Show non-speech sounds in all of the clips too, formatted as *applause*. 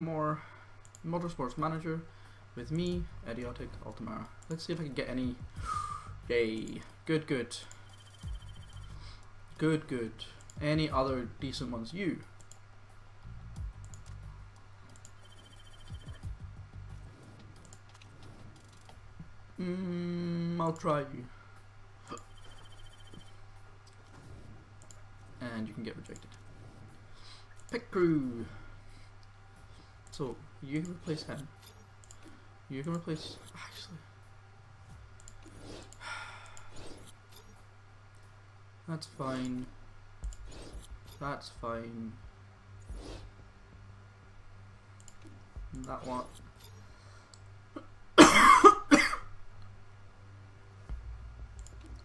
more Motorsports Manager with me, Idiotic Ultimara. Let's see if I can get any. Yay. Good, good. Good, good. Any other decent ones? You. Mm, I'll try you. And you can get rejected. Pit crew. So you can replace him. You can replace actually. That's fine. That's fine. That one. *coughs*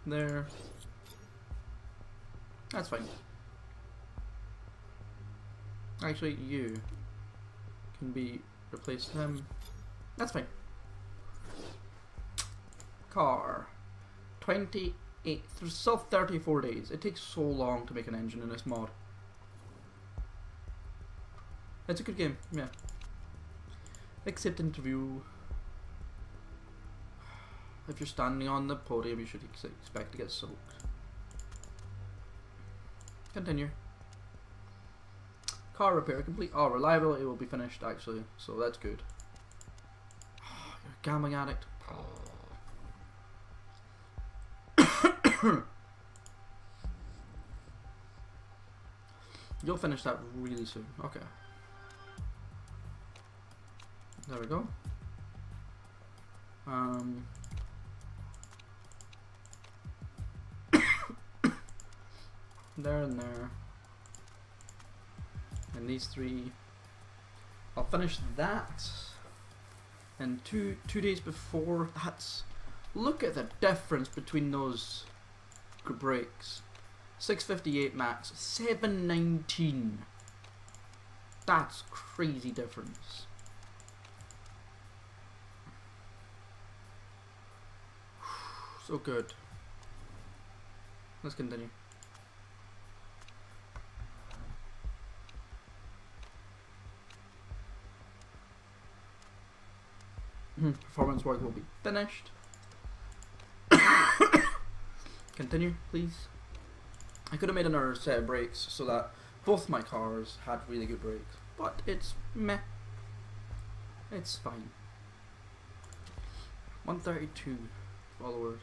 there. That's fine. Actually, you can be replaced him. That's fine. Car. 28, still 34 days. It takes so long to make an engine in this mod. It's a good game, yeah. Except interview. If you're standing on the podium, you should ex expect to get soaked. Continue. Car repair complete. Oh, reliability will be finished actually, so that's good. Oh, you're a gambling addict. *coughs* You'll finish that really soon. Okay. There we go. Um. *coughs* *coughs* there and there and these three I'll finish that. And two two days before that's look at the difference between those brakes. 658 max 719 that's crazy difference. *sighs* So good. Let's continue Mm-hmm. Performance work will be finished. *coughs* Continue, please. I could have made another set of brakes so that both my cars had really good brakes, but it's meh. It's fine. 132 followers.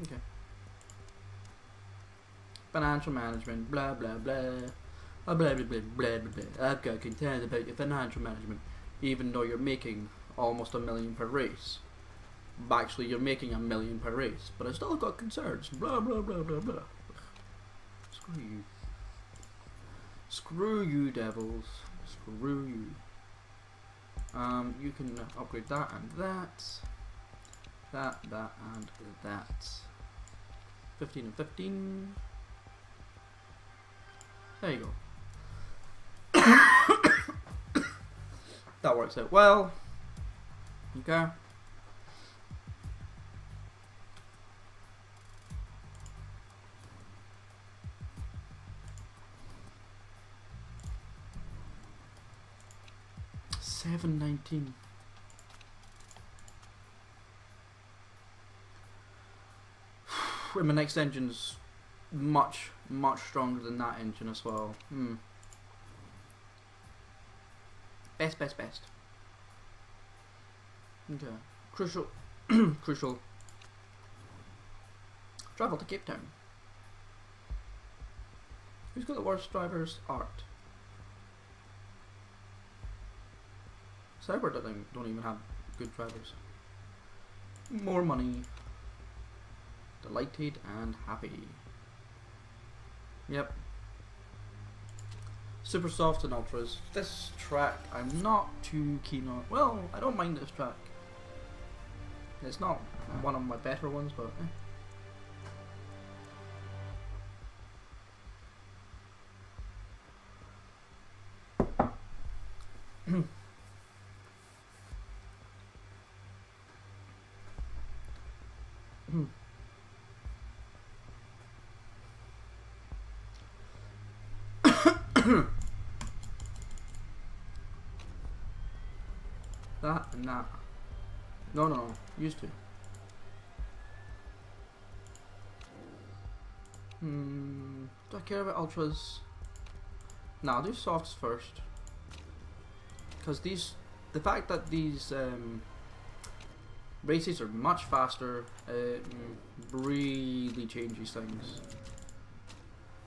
Okay. Financial management, blah blah blah. Uh, blah, blah, blah, blah, blah. I've got concerns about your financial management, even though you're making almost a million per race. Actually, you're making a million per race, but I still got concerns. Blah, blah, blah, blah, blah. Screw you. Screw you, devils. Screw you. Um, you can upgrade that and that. That, that, and that. 15 and 15. There you go. That works out well. Okay. Seven nineteen. *sighs* and my next engine's much, much stronger than that engine as well. Hmm. Best, best, best. Okay. Crucial. *coughs* crucial. Travel to Cape Town. Who's got the worst drivers? Art. Cyber don't, don't even have good drivers. More money. Delighted and happy. Yep, super soft and ultras. This track I'm not too keen on. Well, I don't mind this track. It's not one of my better ones, but. Eh. That and that. No, no. Used to. Hmm. Do I care about ultras? Nah, I'll do softs first. Because these, the fact that these um, races are much faster, it really changes things.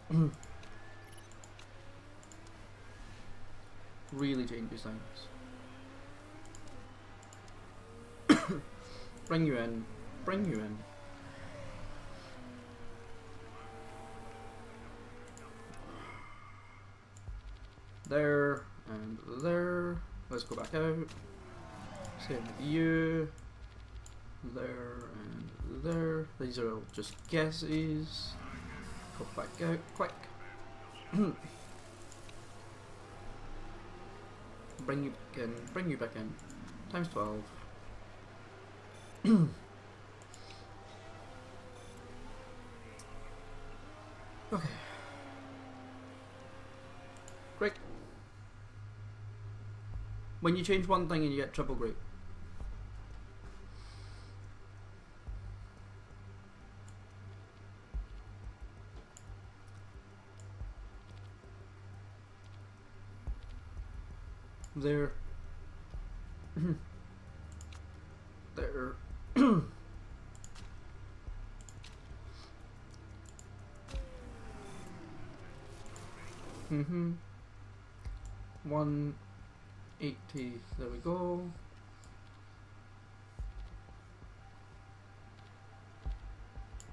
*clears throat* really changes things. *coughs* bring you in, bring you in. There and there. Let's go back out. Same with you. There and there. These are all just guesses. Go back out quick. *coughs* bring you back in. Bring you back in. Times 12. *clears throat* okay. Great. When you change one thing and you get triple great. There. there. Mm-hmm. 180. There we go.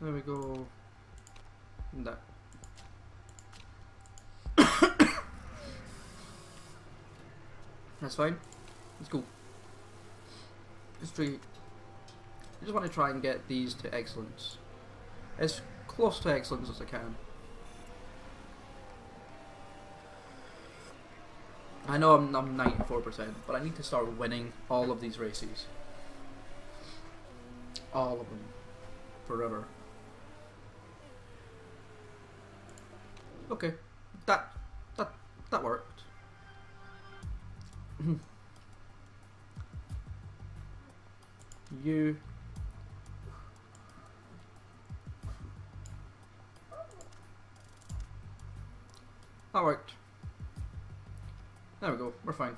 There we go. That. *coughs* That's fine. Let's go. Just three. I just want to try and get these to excellence. As close to excellence as I can. I know I'm, I'm 94%, but I need to start winning all of these races. All of them. Forever. Okay. That, that, that worked. *laughs* you that worked there we go we're fine.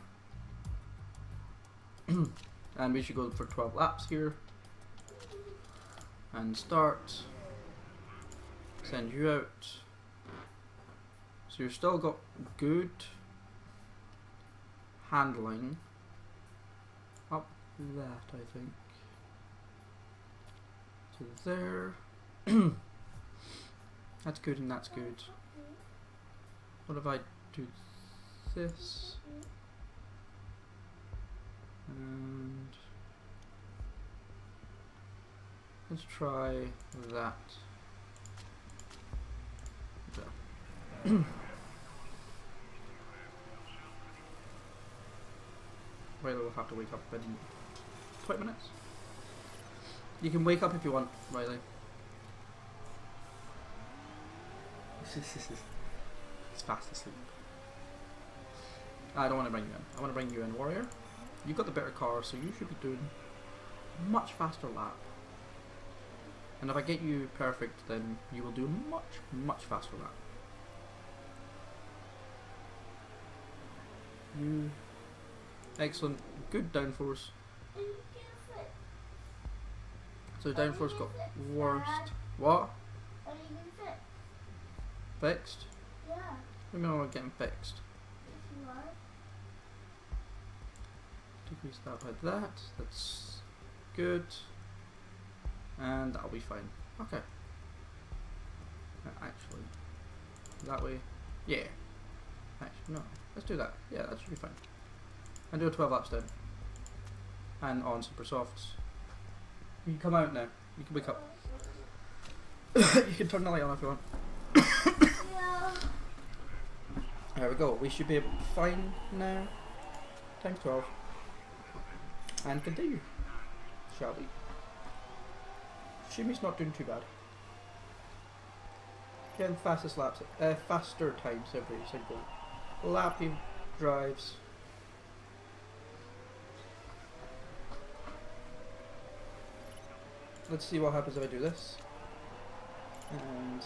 *clears throat* And we should go for 12 laps here. And start. Send you out. So you've still got good handling up that I think. To there. *clears throat* That's good and that's good. What if I do this and let's try that there. Riley will have to wake up in 20 minutes. You can wake up if you want, Riley. *laughs* He's fast asleep. I don't want to bring you in. I want to bring you in, Warrior. You've got the better car, so you should be doing much faster lap. And if I get you perfect, then you will do much, much faster lap. You Excellent. Good downforce. So downforce got worst. What? Fixed? Yeah. Let me know I'm getting fixed. If you are. Decrease that by that. That's good. And that'll be fine. Okay. Uh, Actually, that way. Yeah. Actually, no. Let's do that. Yeah, that should be fine. And do a 12 laps down. And on super softs. You can come out now. You can wake up. *coughs* you can turn the light on if you want. *coughs* There we go. We should be fine now. Times 12. And continue. Shall we? Shimmy's not doing too bad. Getting fastest laps, uh, faster times every single lap he drives. Let's see what happens if I do this. And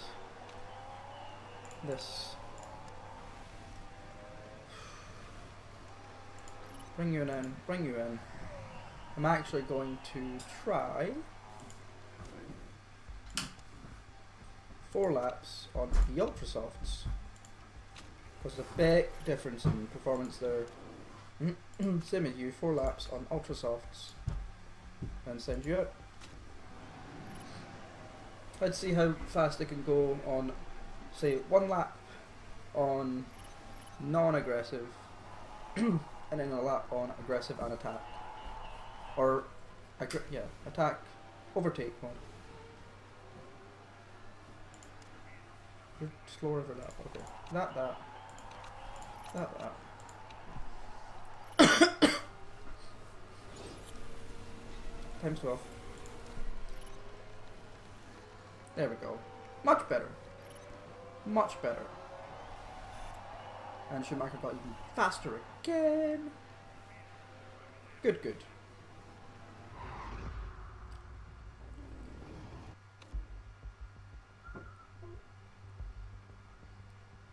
this. Bring you in, bring you in. I'm actually going to try four laps on the Ultra Softs. Because a big difference in performance there. *clears throat* Same as you, four laps on Ultra Softs. And send you out. Let's see how fast I can go on, say, one lap on non-aggressive, *clears throat* and then a lap on aggressive and attack, or yeah, attack, overtake one. You're slower for that. Okay, that that that *coughs* that. Times twelve. There we go. Much better. Much better. And Schumacher got even faster again. Good, good.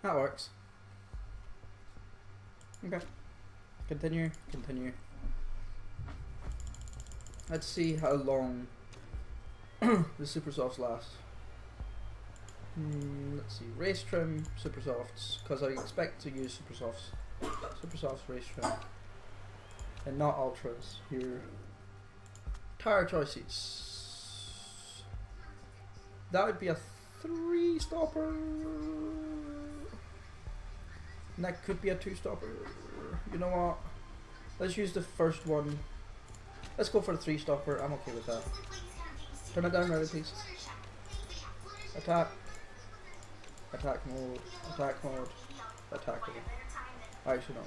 That works. Okay. Continue, continue. Let's see how long *clears throat* the super softs last. Hmm, let's see, race trim, super softs, because I expect to use super softs, super softs race trim, and not ultras here. Tire choices. That would be a three stopper. And that could be a two stopper. You know what? Let's use the first one. Let's go for the three stopper. I'm okay with that. Turn it down, ready, please. Attack. Attack mode. Attack mode. Attack mode. Actually, no.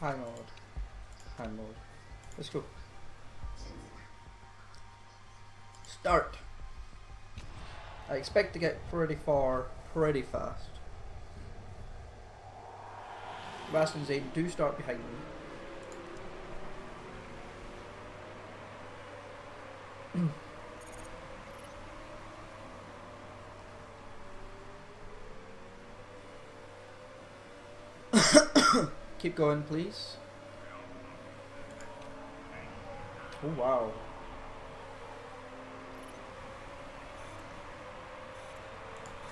High mode. High mode. Let's go. Start. I expect to get pretty far pretty fast. Rast and Zane do start behind me. Keep going, please. Oh, wow.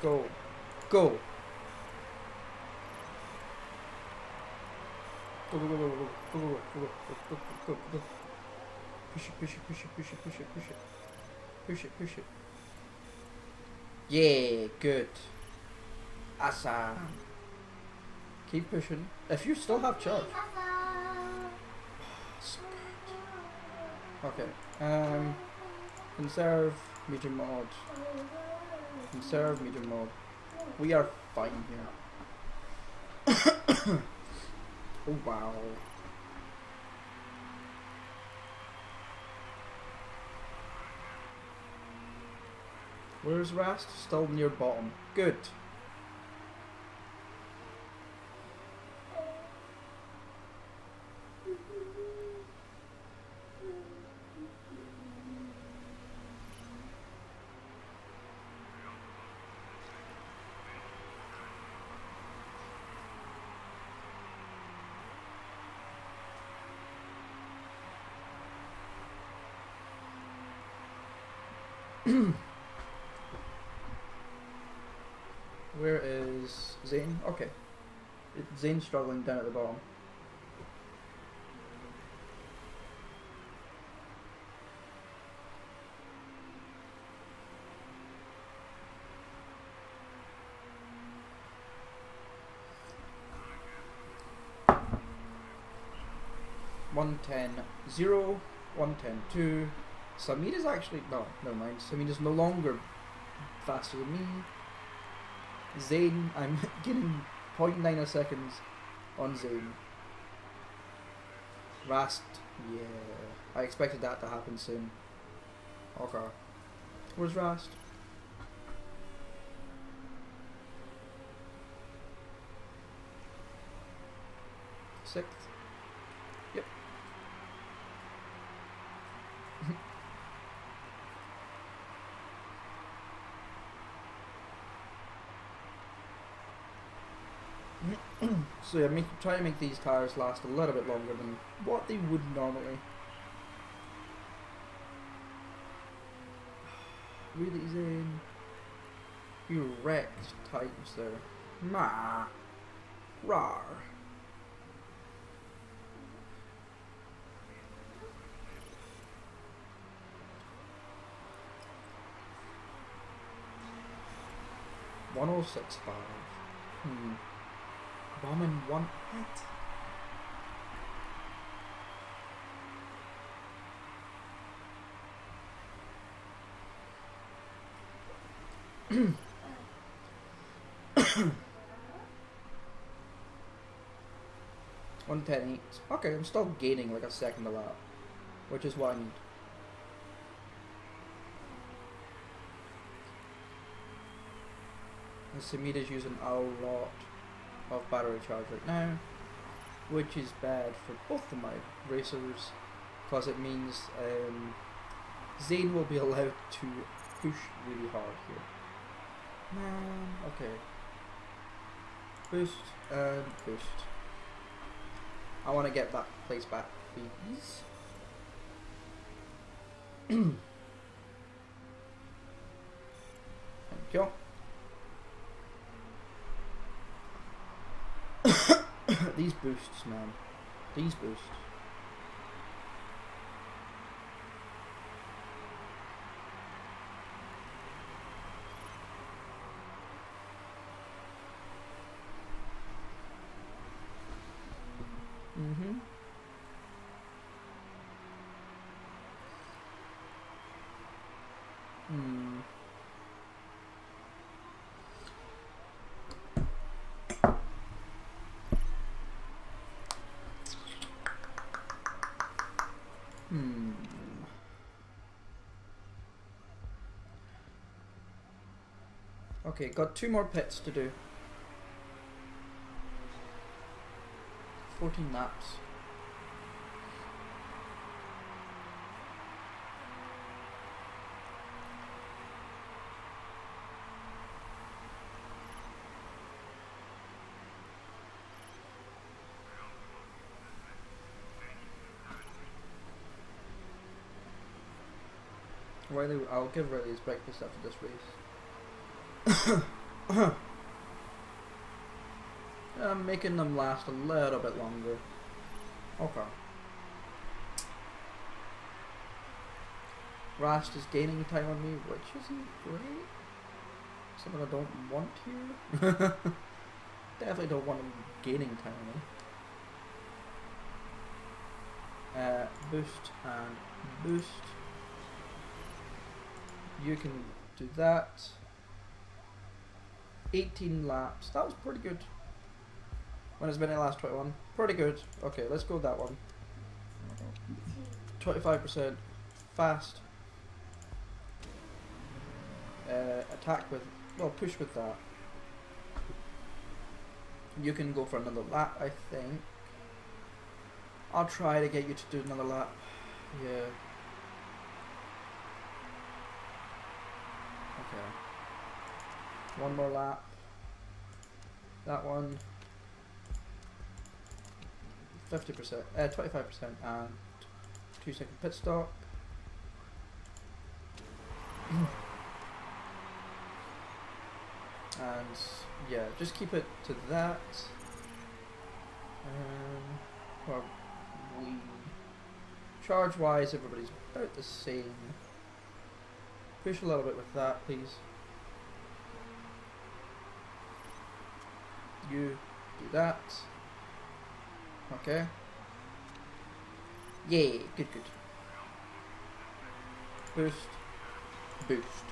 Go. Go. Push it, push it, push it, push it, push it, push it. Push it, push it. Yeah, good. Awesome. Keep pushing. If you still have charge. Okay. Um, conserve medium mode. Conserve medium mode. We are fine here. *coughs* *coughs* oh wow. Where's Rast? Still near bottom. Good. *clears throat* Where is Zane? Okay. Zane's struggling down at the bottom. One ten zero, one ten two. Samina's actually no, never mind. Samina's no longer faster than me. Zane, I'm *laughs* getting 0.9 seconds on Zane. Rast, yeah. I expected that to happen soon. Okay. Where's Rast? Sixth. Yep. So yeah, make, try to make these tires last a little bit longer than what they would normally. Really, Zane? You wrecked times there. Ma. Rar. One oh six five. Hmm. Bombing one what? *coughs* One ten eight. Okay, I'm still gaining like a second a lap, which is what I need. And Samida's using a lot of battery charge right now, which is bad for both of my racers, because it means um, Zane will be *laughs* allowed to push really hard here. Man, okay. Boost and boost. I want to get that place back, please. *clears throat* Thank you. *coughs* These boosts, man. These boosts. Mm-hmm. Hmm. Hmm. Okay, got two more pits to do. 14 laps. Riley, I'll give Riley his breakfast after this race. *coughs* I'm making them last a little bit longer. Okay. Rast is gaining time on me, which isn't great. Something I don't want here. *laughs* Definitely don't want him gaining time on me. Uh, boost and boost. You can do that. 18 laps. That was pretty good. When it's been in the last 21? Pretty good. Okay, let's go with that one. 25% fast. Uh, attack with, well, push with that. You can go for another lap, I think. I'll try to get you to do another lap. Yeah. Okay. One more lap. That one. 50%, uh, 25% and 2 second pit stop. *clears throat* and yeah, just keep it to that. Um, we charge wise, everybody's about the same. Push a little bit with that, please. You do that. Okay. Yeah, good, good. Boost. Boost.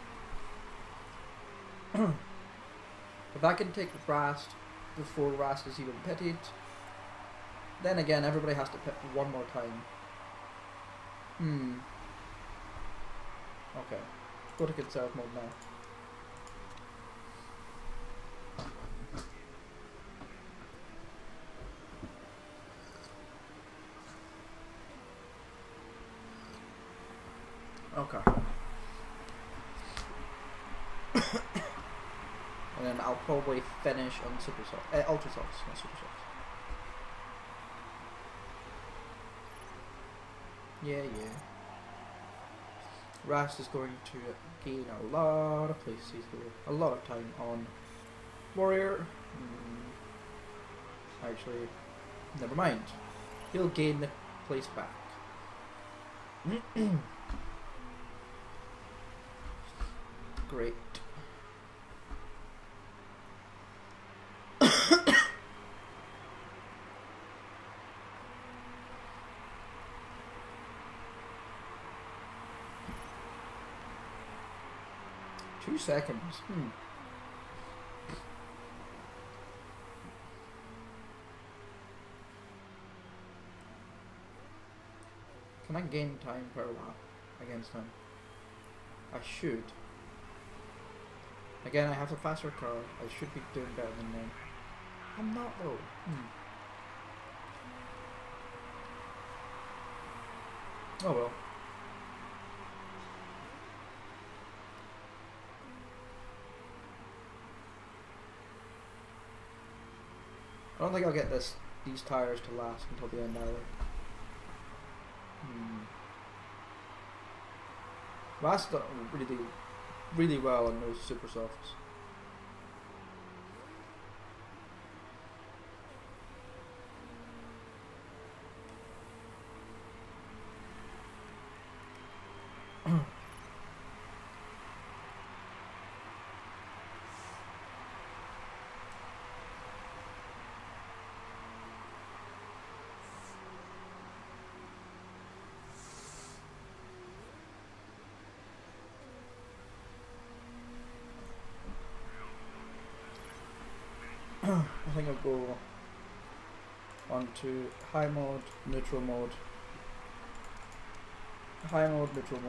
*clears throat* if I can take the Rast before Rast is even pitted, then again everybody has to pit one more time. Hmm. Okay. Go to conserve mode now. Car. *coughs* and then I'll probably finish on super soft, uh, ultra softs, not super softs. Yeah, yeah. Rast is going to gain a lot of places here, a lot of time on Warrior. Mm, actually, never mind. He'll gain the place back. *clears throat* Great. *coughs* Two seconds. Hmm. Can I gain time per lap against him? I should. Again, I have a faster car. I should be doing better than them. I'm not though. Hmm. Oh well. I don't think I'll get this these tires to last until the end either. Hmm. Last really, really well on those super softs. I'll go on to high mode, neutral mode. High mode, neutral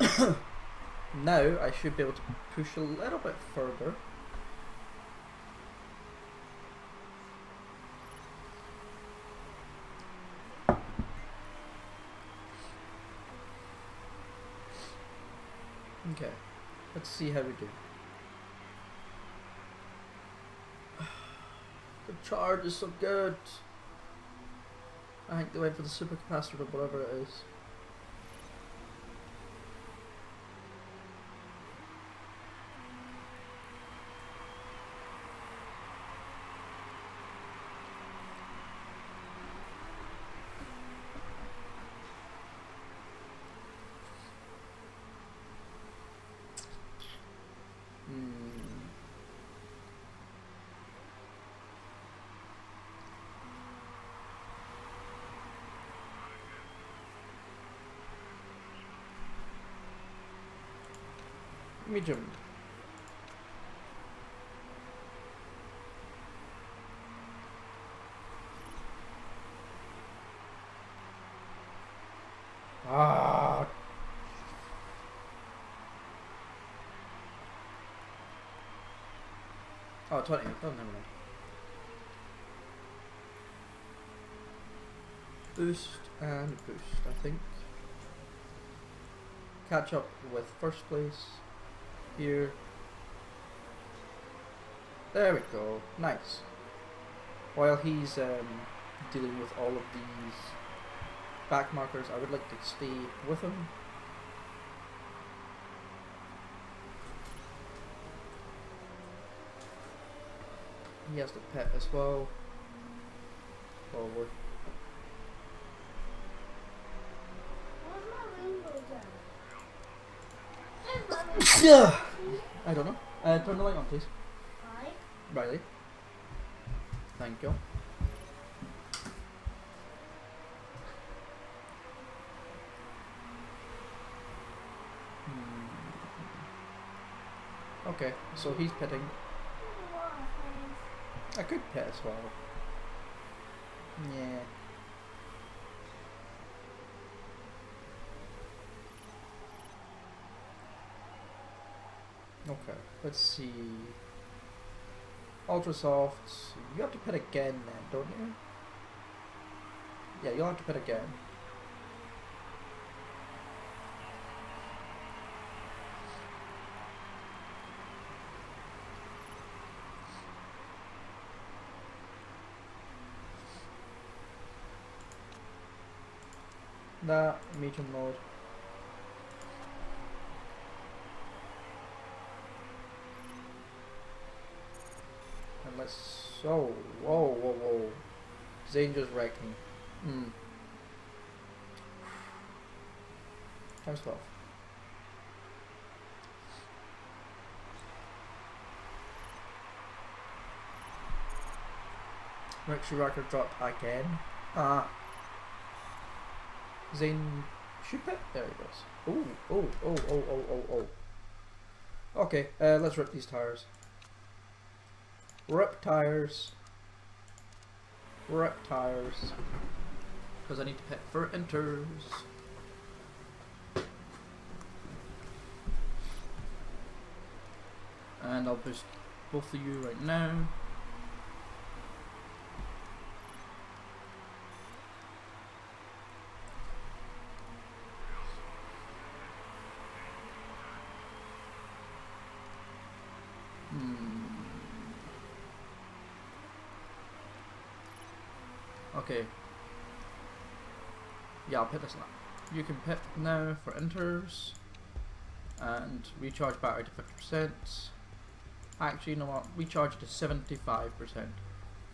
mode. *coughs* now I should be able to push a little bit further. Okay, let's see how we do. Charge is so good. I think they went for the supercapacitor or whatever it is. Medium. Ah. Oh, 20. Oh, never mind. Boost and boost, I think. Catch up with first place here. There we go. Nice. While he's um, dealing with all of these back markers, I would like to stay with him. He has the pet as well. Forward. Where's *coughs* I don't know. Uh, turn the light on, please. Right? Riley. Thank you. Hmm. Okay, so he's petting. I could pet as well. Yeah. Okay, let's see. Ultrasoft, you have to pet again then, don't you? Yeah, you'll have to pet again. Nah, medium mode. Oh, whoa, whoa, whoa. Zane just wrecked me. Hmm. Times 12. Ricci record dropped again. Ah. Zane shoot it? There he goes. Oh, oh, oh, oh, oh, oh, oh. Okay, uh, let's rip these tires. Rip tires. Rip tires. Because I need to pit for inters. And I'll boost both of you right now. Hmm. Okay. Yeah, I'll pit this now. You can pit now for inters and recharge battery to 50%. Actually, you know what? Recharge to 75%.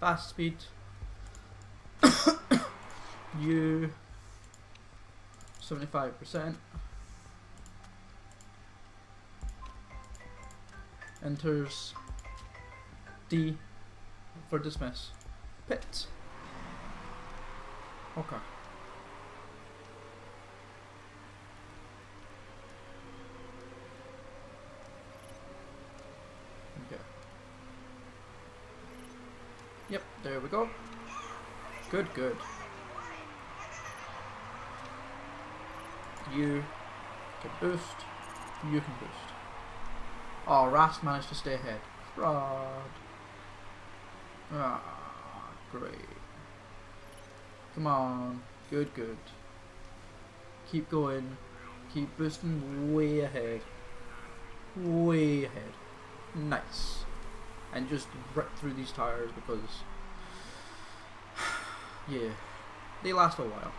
Fast speed. *coughs* you 75%. Inters D for dismiss. Pit. Okay. Yep, there we go. Good, good. You can boost. You can boost. Oh, Rast managed to stay ahead. Fraud. Ah, great. Come on. Good, good. Keep going. Keep boosting way ahead. Way ahead. Nice. And just rip through these tires because, yeah, they last for a while.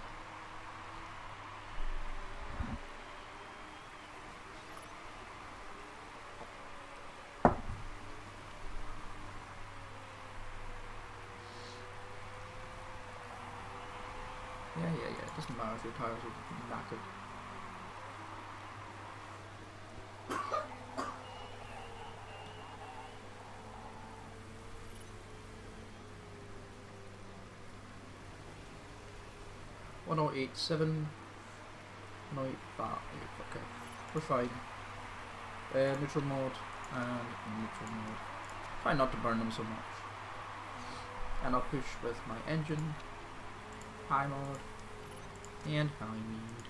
Yeah, yeah, yeah. It doesn't matter if your tires are knackered. One oh eight seven. One oh eight five. Okay, we're fine. Uh, neutral mode and neutral mode. Try not to burn them so much. And I'll push with my engine high mode, and high mode.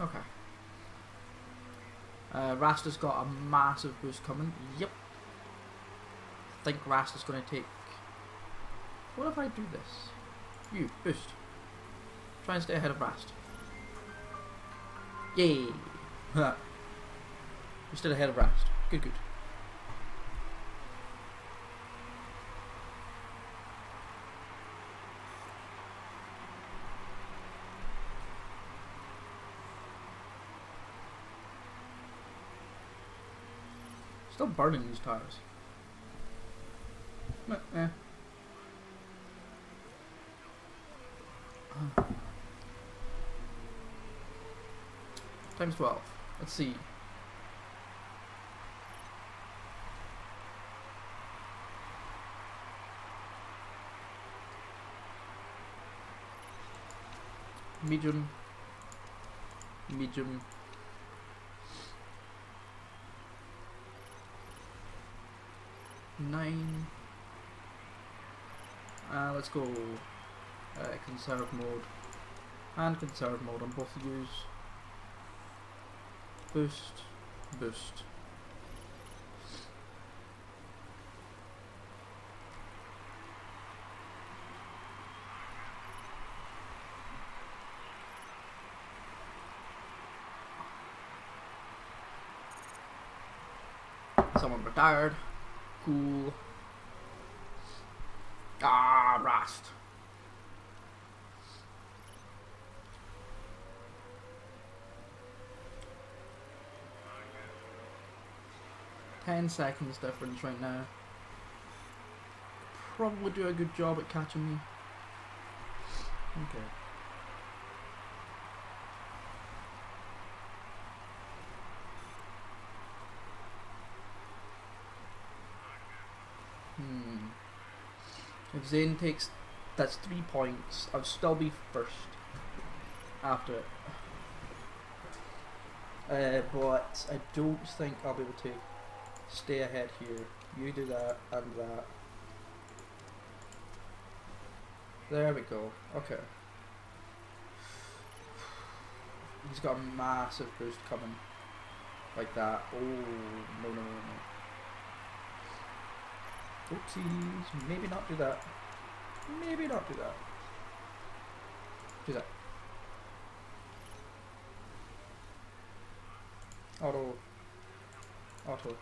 Okay. Uh, Rasta's got a massive boost coming. Yep. I think Rasta's going to take... What if I do this? You, boost. Try and stay ahead of Rast. Yay! You're still ahead of Rast. Good, good. Still burning these tires. Eh. Times 12. Let's see. Medium. Medium. Nine. Uh, let's go uh, conserve mode and conserve mode on both of these. Boost, boost. Someone retired. Cool. Ah, Rust. Ten seconds difference right now. Probably do a good job at catching me. Okay. Hmm. If Zane takes that's three points, I'll still be first after it. Uh, but I don't think I'll be able to stay ahead here. You do that and that. There we go. Okay. He's got a massive boost coming. Like that. Oh, no, no, no, no. Oopsies. Maybe not do that. Maybe not do that. Do that. Auto. Auto.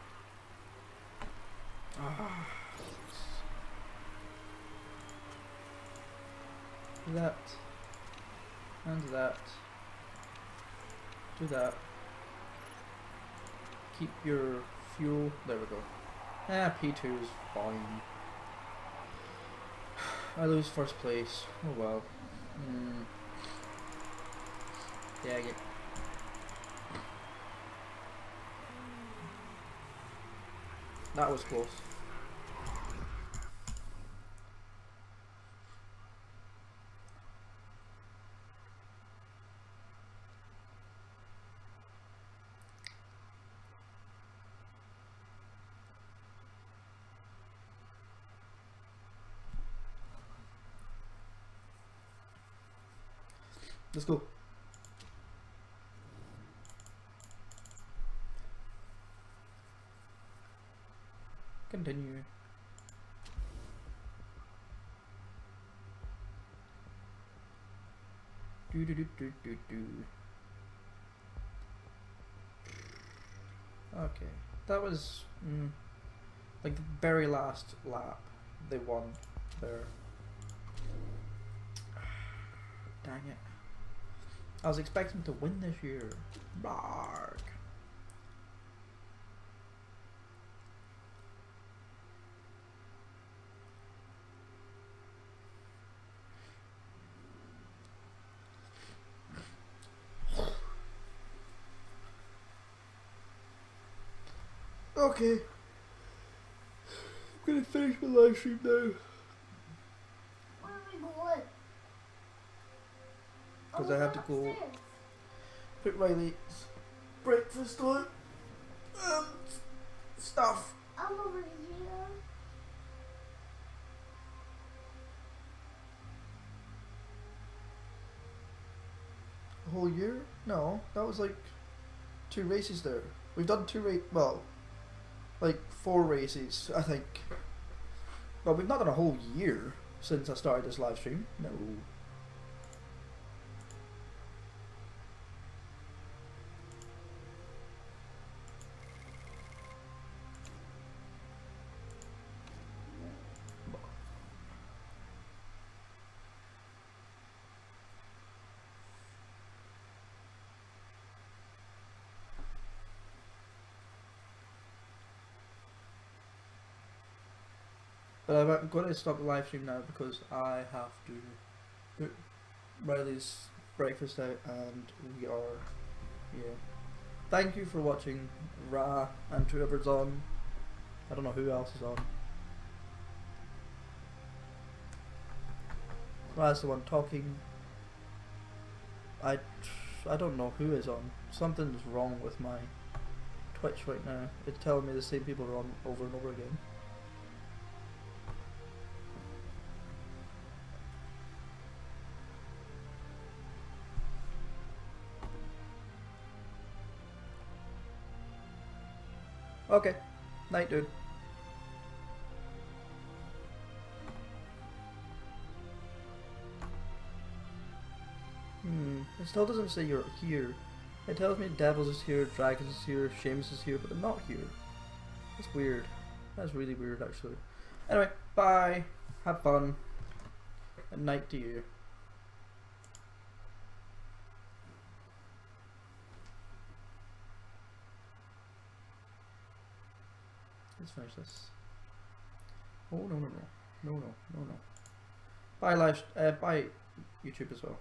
Ah. *sighs* That. And that. Do that. Keep your fuel. There we go. Ah, P2 is fine. *sighs* I lose first place. Oh well. Yeah. Dang it. That was close. Let's go. Continue. Do do do. Okay, that was mm, like the very last lap. They won there. *sighs* Dang it. I was expecting to win this year. Bark. Okay. I'm gonna finish my live stream now. Where are we going? Because I have to go upstairs. put Riley's breakfast on and stuff. I'm over here. A whole year? No, that was like two races there. We've done two race, well, like four races, I think. But we've not done a whole year since I started this live stream. No. I'm going to stop the live stream now because I have to put Riley's breakfast out and we are yeah. Thank you for watching Ra and whoever's on. I don't know who else is on. Ra's the one talking. I I don't know who is on. Something's wrong with my Twitch right now. It's telling me the same people are on over and over again. Okay. Night, dude. Hmm. It still doesn't say you're here. It tells me Devils is here, Dragons is here, Seamus is here, but they're not here. That's weird. That's really weird, actually. Anyway, bye. Have fun. and night to you. Let's finish this. Oh no no no no no no no. Bye live. Uh, bye YouTube as well.